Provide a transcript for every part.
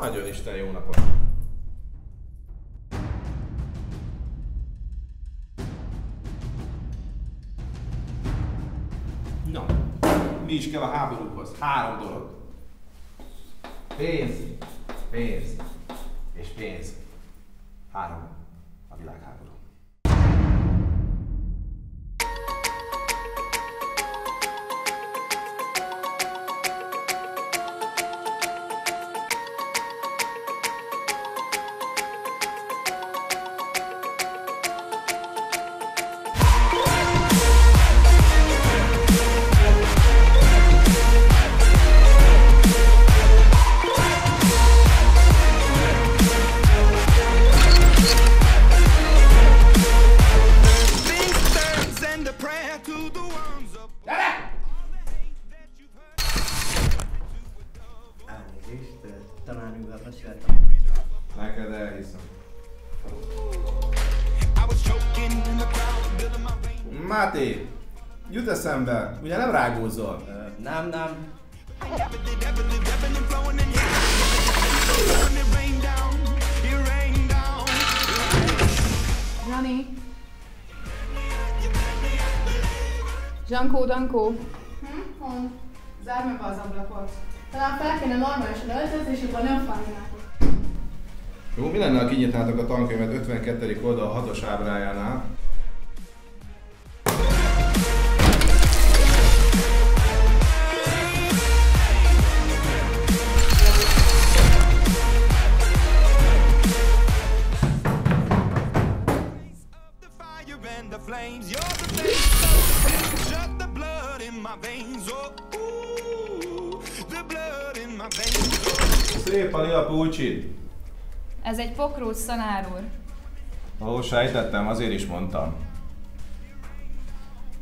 Nagyon Isten jó napot! Na, mi is kell a háborúhoz? Három dolog. Pénz, pénz és pénz. Három ugye nem rágózol? Nem, nem. Jani? Jankó, Dankó? Hm? Hon? Zárd meg be az ablakot. Talán fel kéne normálisan öltözni, és abban nem fájnának. Jó, mi lenne, ha kinyitnátok a tankönyvet 52. oldal 6-os ábrájánál? Egy pokróc szanár úr. Ó, sejtettem, azért is mondtam.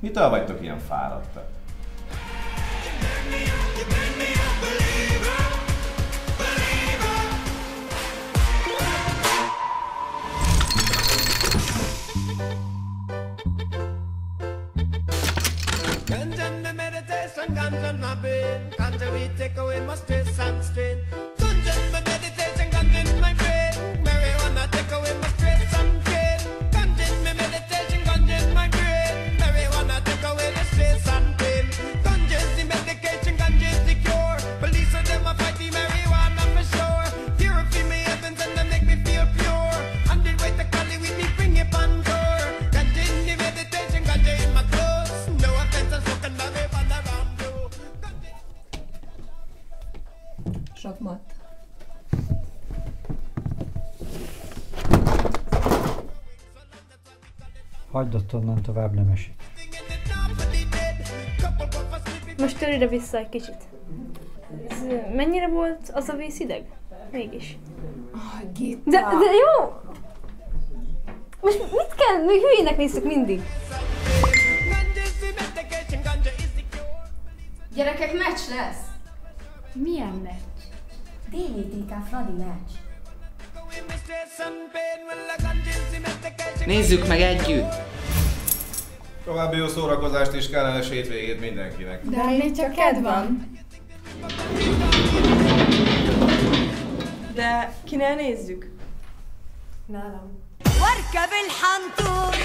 Mitől vagytok ilyen fáradtak? My brain. We take away my stress and strain. Ganja me meditation, ganja in my brain. Sakmat. Hagyd ott onnan tovább nem esik. Most törőre vissza egy kicsit. Ez, mennyire volt az a víz hideg? Mégis. De, de jó! Most mit kell? Még hülyének néztek mindig. Gyerekek, meccs lesz! Milyen meccs? DVTK Fradi meccs. Away my stress and pain. Well, a ganja is the medication. Nézzük meg együtt! További jó szórakozást és kellemes hétvégét mindenkinek. De még csak kedv van. De kinél nézzük? Nálam. واركب الحنطور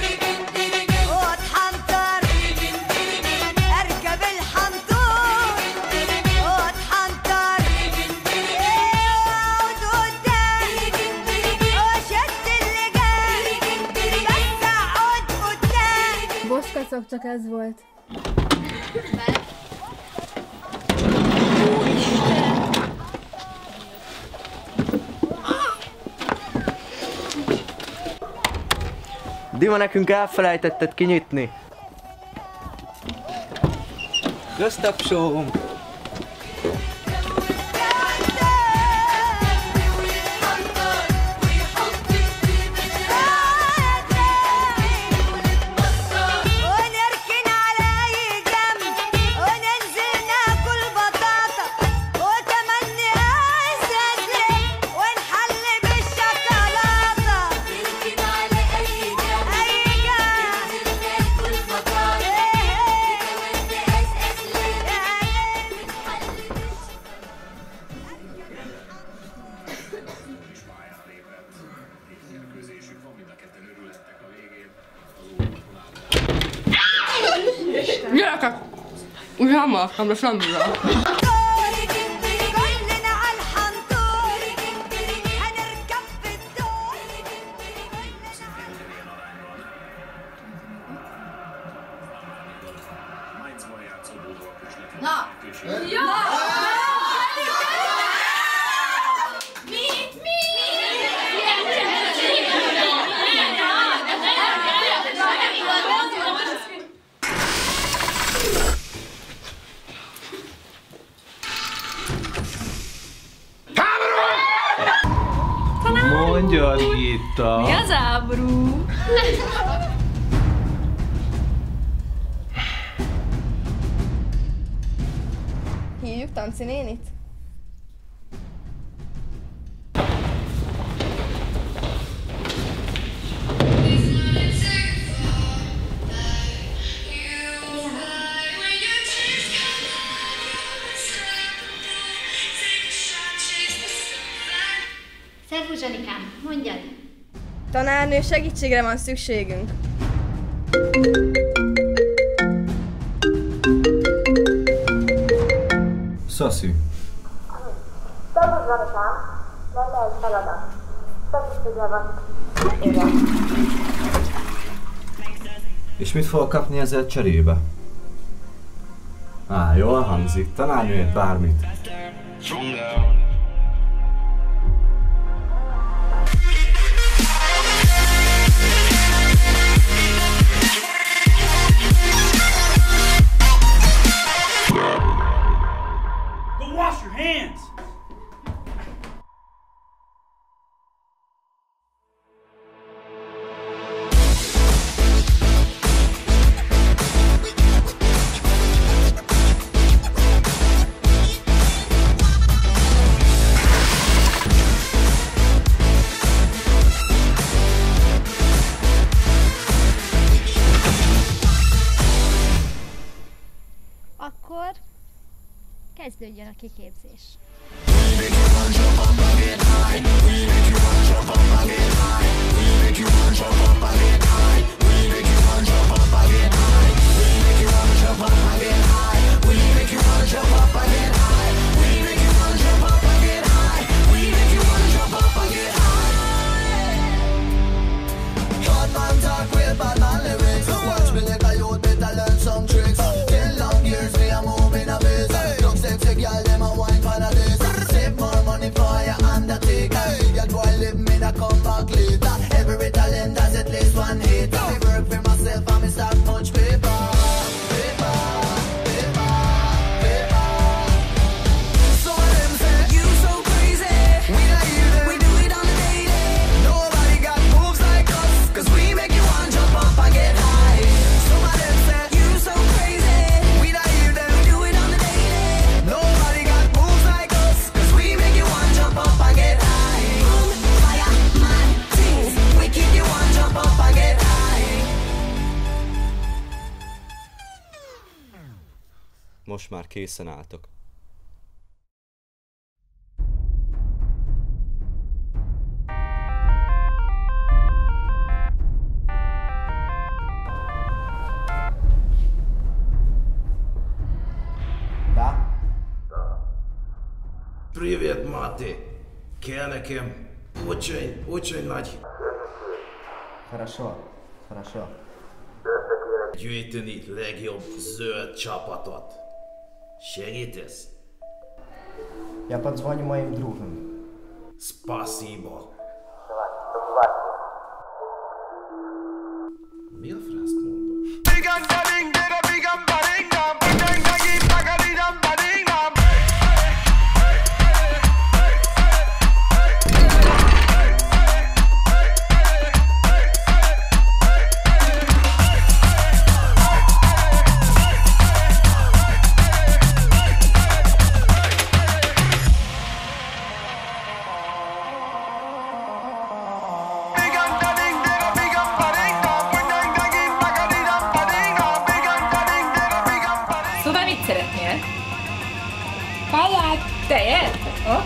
Csak ez volt. Dima, nekünk elfelejtetted kinyitni. Köztapsóm! 우리吗막하上할 수. magyar Gitta. Mi az ábrú? Hívjuk Tanci nénit? Tanárnő, segítségre van szükségünk. Szaszi. És mit fog kapni ezzel cserébe? Á, jól hangzik. Tanárnőért bármit. Stronger. kezdődjön a kiképzés. We make you it most már készen álltok. Da? Da. Привет, мати! Kell nekem очень, очень nagy... Хорошо, хорошо. Gyűjteni legjobb zöld csapatot. Щеритесь. Я подзвоню моим другом. Спасибо.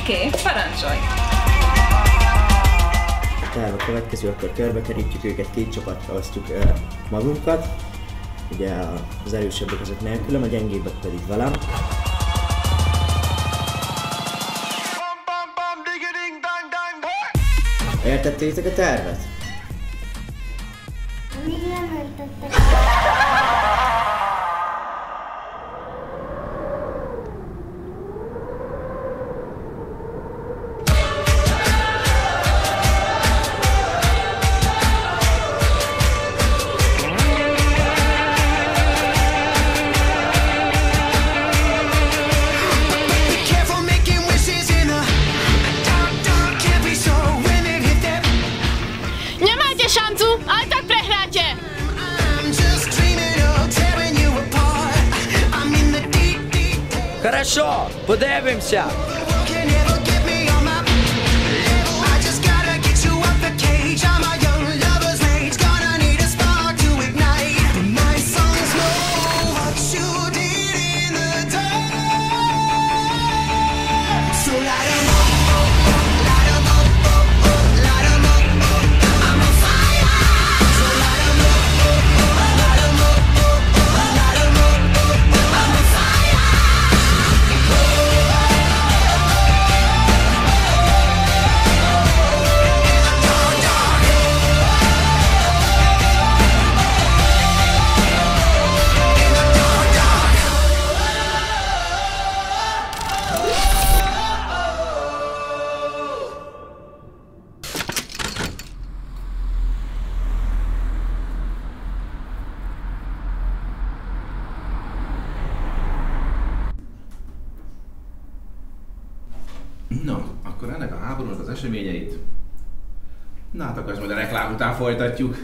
Oké, okay, parancsolj! Tehát a következő, akkor körbekerítjük őket, két csapatra osztjuk magunkat. Ugye az erősebbek azok nélkülem, a gyengébbek pedig velem. Értettétek a tervet? Хорошо, подивимося. eseményeit. Na hát akkor ezt majd a reklám után folytatjuk.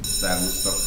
Szervusztok!